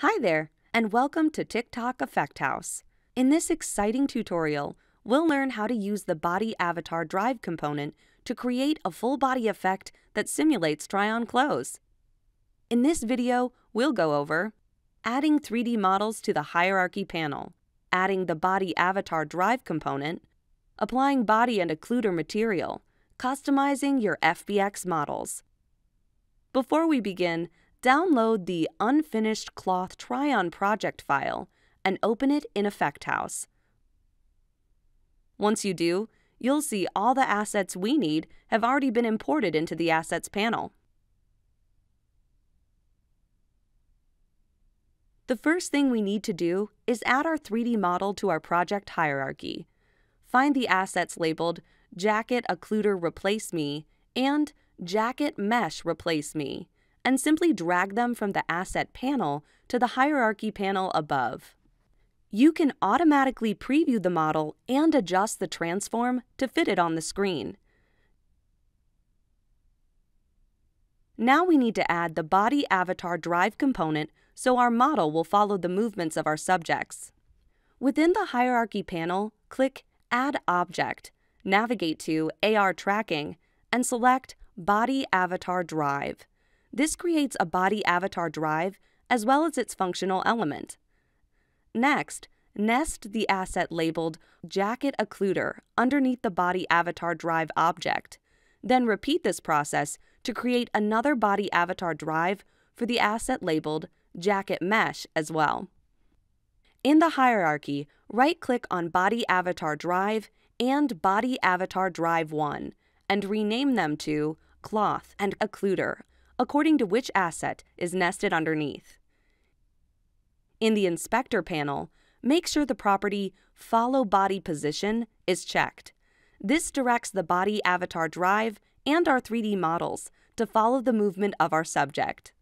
Hi there, and welcome to TikTok Effect House. In this exciting tutorial, we'll learn how to use the Body Avatar Drive component to create a full body effect that simulates try-on clothes. In this video, we'll go over adding 3D models to the hierarchy panel, adding the Body Avatar Drive component, applying body and occluder material, customizing your FBX models. Before we begin, download the unfinished cloth try-on project file and open it in Effect House. Once you do, you'll see all the assets we need have already been imported into the Assets panel. The first thing we need to do is add our 3D model to our project hierarchy. Find the assets labeled Jacket Occluder Replace Me and Jacket Mesh Replace Me and simply drag them from the Asset panel to the Hierarchy panel above. You can automatically preview the model and adjust the transform to fit it on the screen. Now we need to add the Body Avatar Drive component so our model will follow the movements of our subjects. Within the Hierarchy panel, click Add Object, navigate to AR Tracking, and select Body Avatar Drive. This creates a body avatar drive as well as its functional element. Next, nest the asset labeled Jacket Occluder underneath the body avatar drive object. Then repeat this process to create another body avatar drive for the asset labeled Jacket Mesh as well. In the hierarchy, right-click on Body Avatar Drive and Body Avatar Drive 1 and rename them to Cloth and Occluder according to which asset is nested underneath. In the Inspector panel, make sure the property Follow Body Position is checked. This directs the Body Avatar Drive and our 3D models to follow the movement of our subject.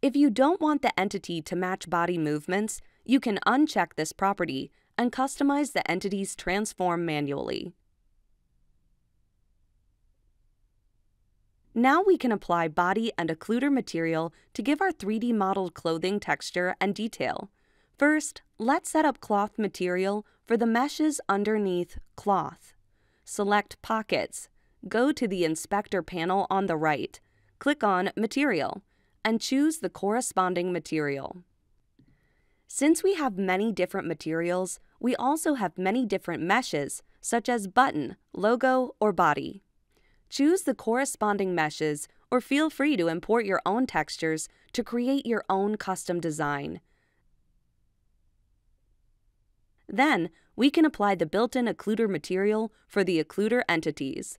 If you don't want the entity to match body movements, you can uncheck this property and customize the entity's transform manually. Now we can apply body and occluder material to give our 3D modeled clothing texture and detail. First, let's set up cloth material for the meshes underneath Cloth. Select Pockets, go to the Inspector panel on the right, click on Material, and choose the corresponding material. Since we have many different materials, we also have many different meshes, such as button, logo, or body. Choose the corresponding meshes or feel free to import your own textures to create your own custom design. Then, we can apply the built-in occluder material for the occluder entities.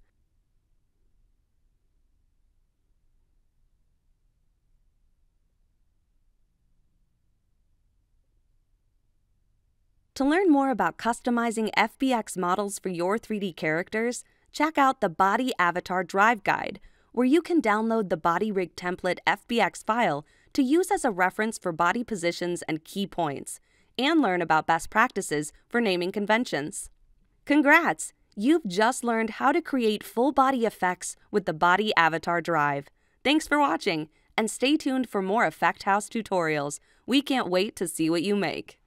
To learn more about customizing FBX models for your 3D characters, check out the Body Avatar Drive Guide, where you can download the Body Rig Template FBX file to use as a reference for body positions and key points, and learn about best practices for naming conventions. Congrats! You've just learned how to create full body effects with the Body Avatar Drive. Thanks for watching, and stay tuned for more Effect House tutorials. We can't wait to see what you make.